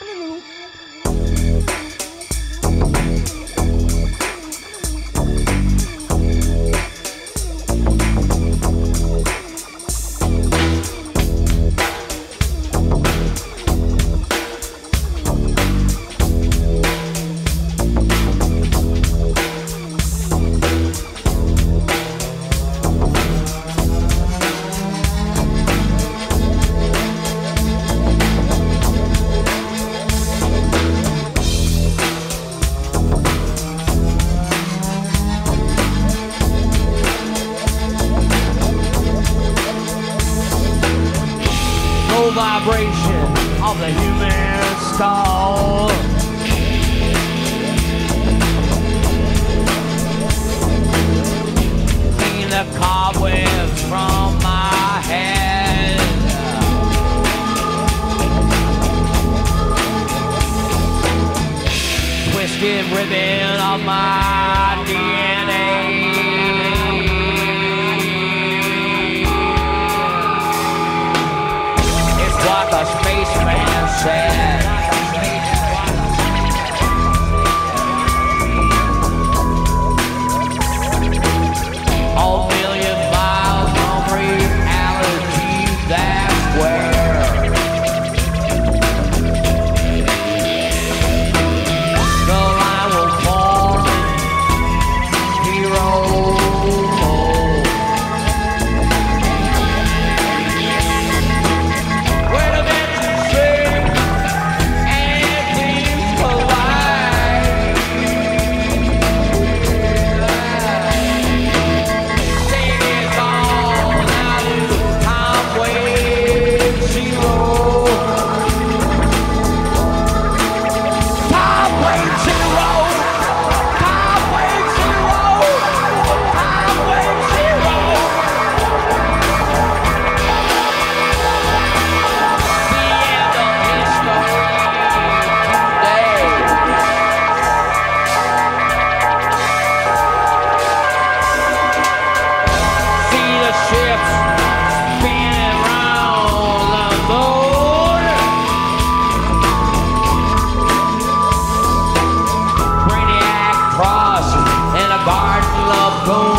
Não. Vibration of the human skull. Clean the cobwebs from my head. Twisted ribbon of my DNA. Oh.